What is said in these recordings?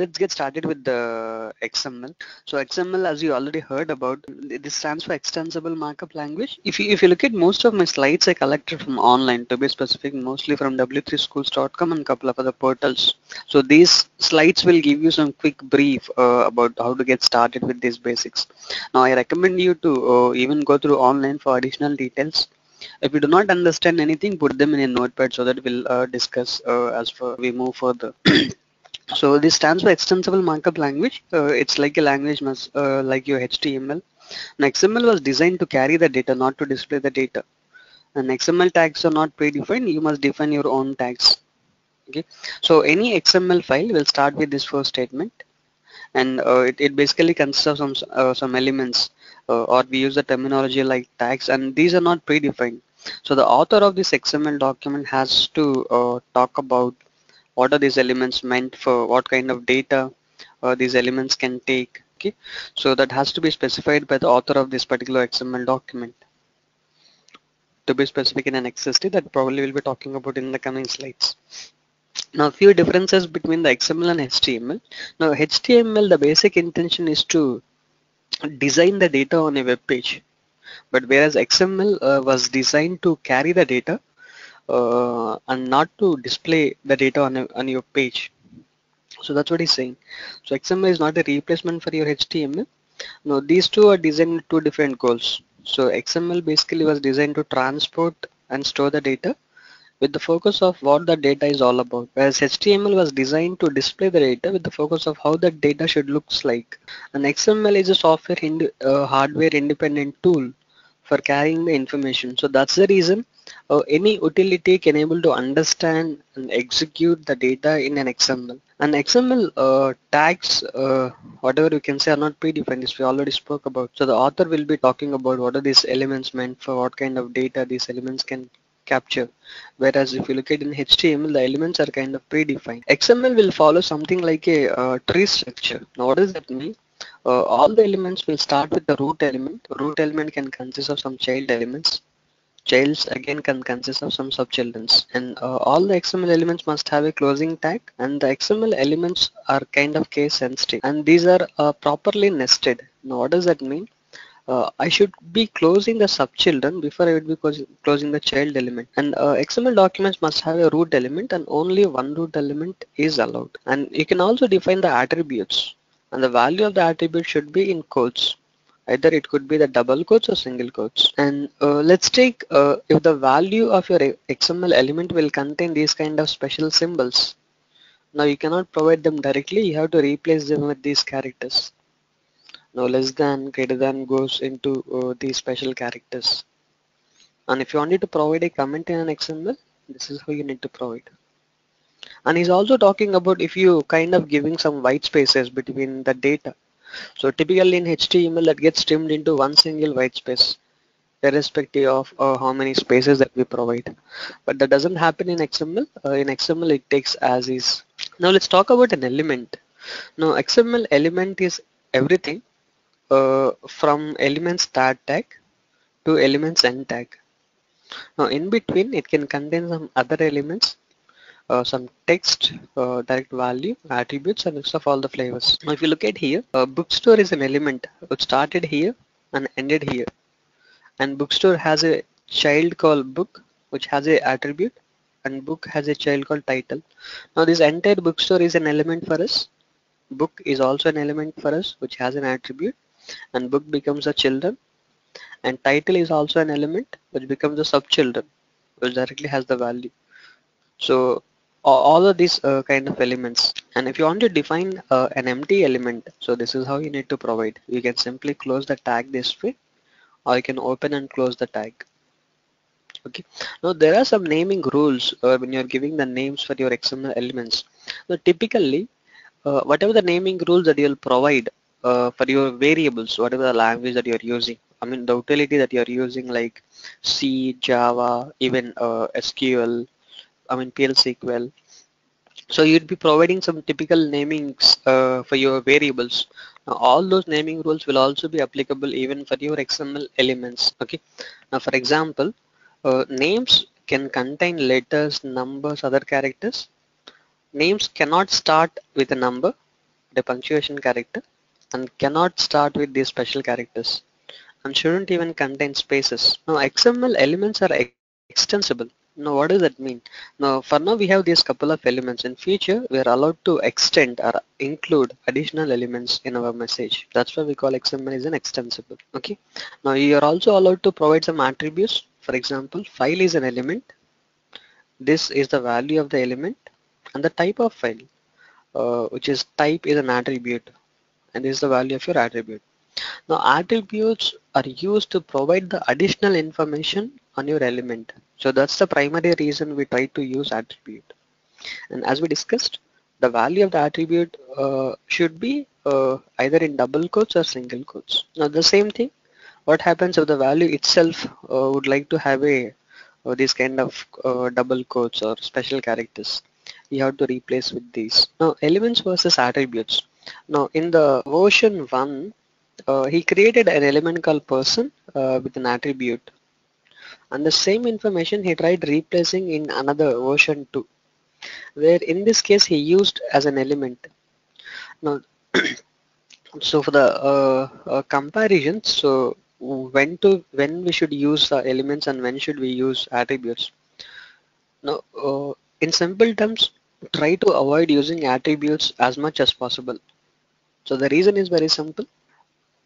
let's get started with the XML. So XML, as you already heard about, this stands for Extensible Markup Language. If you, if you look at most of my slides, I collected from online, to be specific, mostly from w3schools.com and a couple of other portals. So these slides will give you some quick brief uh, about how to get started with these basics. Now I recommend you to uh, even go through online for additional details. If you do not understand anything, put them in a notepad so that we'll uh, discuss uh, as we move further. so this stands for Extensible Markup Language. Uh, it's like a language uh, like your HTML. XML was designed to carry the data, not to display the data. And XML tags are not predefined. You must define your own tags. Okay. So any XML file will start with this first statement, and uh, it, it basically consists of some uh, some elements uh, or we use the terminology like tags and these are not predefined. So the author of this XML document has to uh, talk about what are these elements meant for, what kind of data uh, these elements can take. Okay, so that has to be specified by the author of this particular XML document. To be specific in an XSD that probably we'll be talking about in the coming slides. Now a few differences between the XML and HTML. Now HTML the basic intention is to design the data on a web page but whereas XML uh, was designed to carry the data uh, and not to display the data on, a, on your page. So that's what he's saying. So XML is not a replacement for your HTML no these two are designed two different goals. So XML basically was designed to transport and store the data with the focus of what the data is all about. Whereas HTML was designed to display the data with the focus of how the data should looks like. And XML is a software uh, hardware independent tool for carrying the information. So that's the reason uh, any utility can able to understand and execute the data in an XML and XML uh, tags uh, whatever you can say are not predefined this we already spoke about. So the author will be talking about what are these elements meant for what kind of data these elements can capture. Whereas if you look at in HTML the elements are kind of predefined. XML will follow something like a uh, tree structure. Now what does that mean uh, all the elements will start with the root element. Root element can consist of some child elements. Childs again can consist of some subchildrens. And uh, all the XML elements must have a closing tag. And the XML elements are kind of case sensitive. And these are uh, properly nested. Now what does that mean? Uh, I should be closing the subchildren before I would be closing the child element. And uh, XML documents must have a root element and only one root element is allowed. And you can also define the attributes and the value of the attribute should be in quotes. Either it could be the double quotes or single quotes. And uh, let's take uh, if the value of your XML element will contain these kind of special symbols. Now you cannot provide them directly. You have to replace them with these characters. Now less than greater than goes into uh, these special characters. And if you wanted to provide a comment in an XML this is how you need to provide and he's also talking about if you kind of giving some white spaces between the data. So typically in HTML that gets trimmed into one single white space irrespective of uh, how many spaces that we provide. But that doesn't happen in XML uh, in XML it takes as is. Now let's talk about an element. Now XML element is everything uh, from elements start tag to elements end tag. Now in between it can contain some other elements, uh, some text, uh, direct value, attributes and mix of all the flavors. Now if you look at here, bookstore is an element which started here and ended here. And bookstore has a child called book which has a attribute and book has a child called title. Now this entire bookstore is an element for us. Book is also an element for us which has an attribute and book becomes a children and title is also an element which becomes a subchildren which directly has the value so all of these uh, kind of elements. And if you want to define uh, an empty element so this is how you need to provide. You can simply close the tag this way or you can open and close the tag. Okay. Now there are some naming rules uh, when you're giving the names for your XML elements. Now typically uh, whatever the naming rules that you'll provide uh, for your variables, whatever the language that you're using. I mean, the utility that you're using like C, Java, even uh, SQL, I mean PL SQL. So you'd be providing some typical namings uh, for your variables. Now, all those naming rules will also be applicable even for your XML elements. Okay. Now, for example, uh, names can contain letters, numbers, other characters. Names cannot start with a number the punctuation character and cannot start with these special characters and shouldn't even contain spaces. Now XML elements are extensible. Now what does that mean? Now for now we have these couple of elements. In future we are allowed to extend or include additional elements in our message. That's why we call XML is an extensible. Okay. Now you are also allowed to provide some attributes. For example, file is an element. This is the value of the element and the type of file, uh, which is type is an attribute and this is the value of your attribute. Now attributes are used to provide the additional information on your element. So that's the primary reason we try to use attribute. And as we discussed, the value of the attribute uh, should be uh, either in double quotes or single quotes. Now the same thing, what happens if the value itself uh, would like to have a uh, this kind of uh, double quotes or special characters you have to replace with these. Now elements versus attributes. Now in the version 1 uh, he created an element called person uh, with an attribute and the same information he tried replacing in another version 2 where in this case he used as an element. Now so for the uh, uh, comparison so when to when we should use elements and when should we use attributes. Now uh, in simple terms try to avoid using attributes as much as possible. So the reason is very simple.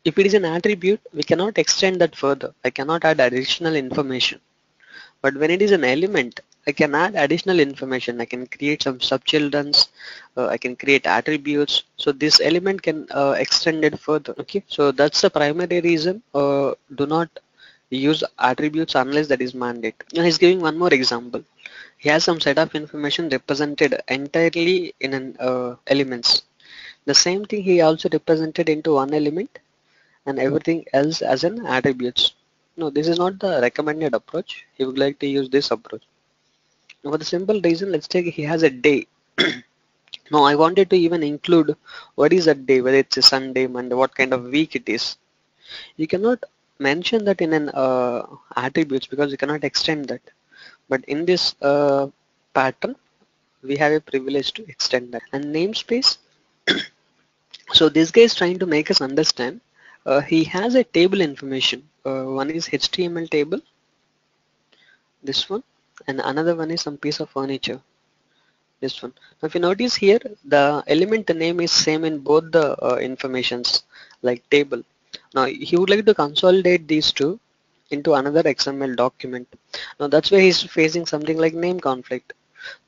If it is an attribute, we cannot extend that further. I cannot add additional information. But when it is an element, I can add additional information. I can create some subchildrens. Uh, I can create attributes. So this element can uh, extend it further. Okay. So that's the primary reason. Uh, do not use attributes unless that is mandate. Now he's giving one more example. He has some set of information represented entirely in an uh, elements. The same thing he also represented into one element and everything else as an attributes. No, this is not the recommended approach. He would like to use this approach. For the simple reason, let's take he has a day. now I wanted to even include what is a day, whether it's a Sunday, Monday, what kind of week it is. You cannot mention that in an uh, attributes because you cannot extend that. But in this uh, pattern, we have a privilege to extend that. And namespace, so this guy is trying to make us understand uh, he has a table information. Uh, one is HTML table this one and another one is some piece of furniture this one. Now if you notice here the element name is same in both the uh, informations like table. Now he would like to consolidate these two into another XML document. Now that's why he's facing something like name conflict.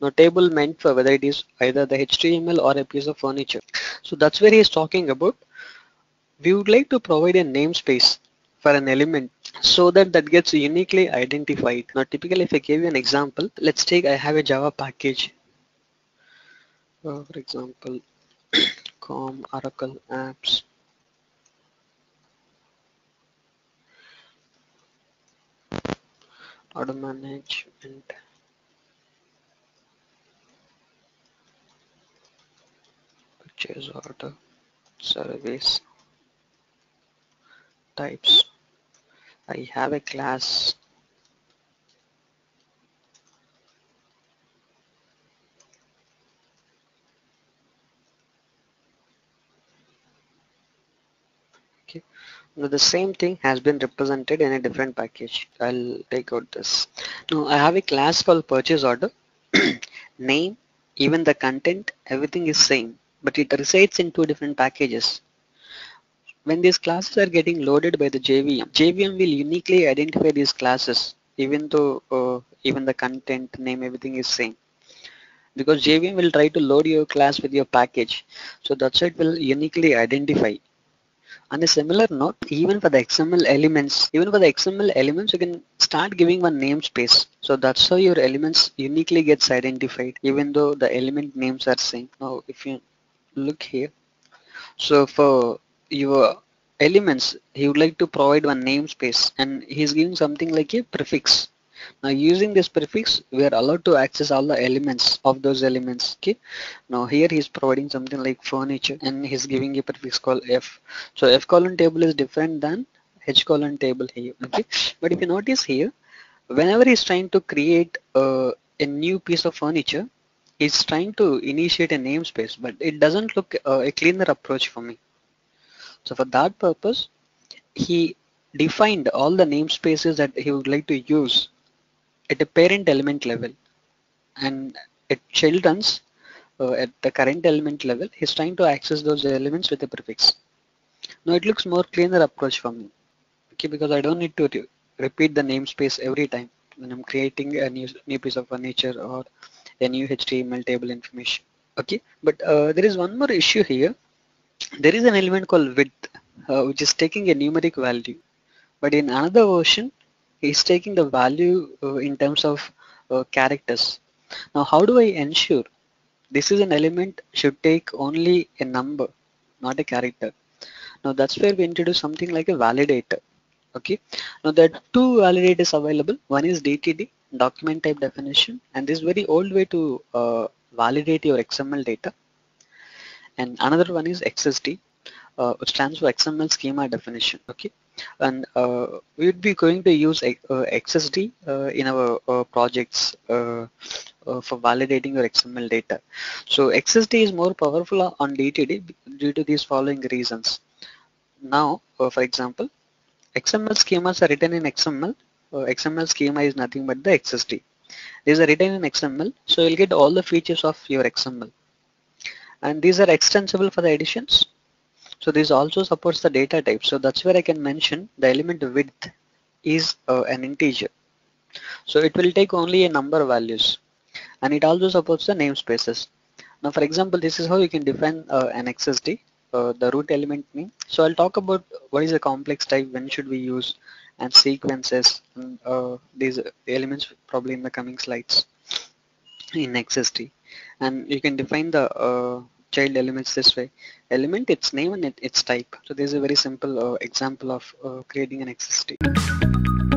Now table meant for whether it is either the HTML or a piece of furniture. So that's where he's talking about we would like to provide a namespace for an element so that that gets uniquely identified. Now typically if I give you an example, let's take I have a Java package. Uh, for example, com Oracle apps. Order management. Purchase order service types. I have a class. Okay. Now the same thing has been represented in a different package. I'll take out this. Now I have a class called purchase order. Name even the content everything is same but it resides in two different packages when these classes are getting loaded by the JVM, JVM will uniquely identify these classes even though uh, even the content name everything is same. Because JVM will try to load your class with your package so that's why it will uniquely identify. On a similar note even for the XML elements even for the XML elements you can start giving one namespace so that's how your elements uniquely gets identified even though the element names are same. Now if you look here so for your elements he would like to provide one namespace and he's giving something like a prefix. Now using this prefix we are allowed to access all the elements of those elements okay? Now here he's providing something like furniture and he's giving a prefix called f. So f colon table is different than h colon table here okay? But if you notice here whenever he's trying to create uh, a new piece of furniture is trying to initiate a namespace but it doesn't look uh, a cleaner approach for me so for that purpose he defined all the namespaces that he would like to use at a parent element level. And at children's uh, at the current element level he's trying to access those elements with a prefix. Now it looks more cleaner approach for me okay because I don't need to re repeat the namespace every time when I'm creating a new, new piece of furniture or a new HTML table information okay? But uh, there is one more issue here there is an element called width uh, which is taking a numeric value. But in another version he's taking the value uh, in terms of uh, characters. Now how do I ensure this is an element should take only a number not a character? Now that's where we introduce something like a validator okay? Now there are two validators available. One is DTD document type definition and this is very old way to uh, validate your XML data and another one is XSD uh, which stands for XML schema definition okay? And uh, we would be going to use uh, XSD uh, in our uh, projects uh, for validating your XML data. So XSD is more powerful on DTD due to these following reasons. Now for example XML schemas are written in XML XML schema is nothing but the XSD these are written in XML so you'll get all the features of your XML and these are extensible for the editions so this also supports the data type. So that's where I can mention the element width is uh, an integer. So it will take only a number of values and it also supports the namespaces. Now for example, this is how you can define uh, an XSD, uh, the root element name. So I'll talk about what is a complex type, when should we use and sequences and uh, these elements probably in the coming slides in XSD. And you can define the uh, child elements this way. Element its name and it, its type. So this is a very simple uh, example of uh, creating an XSD